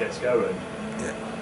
gets going. Yeah.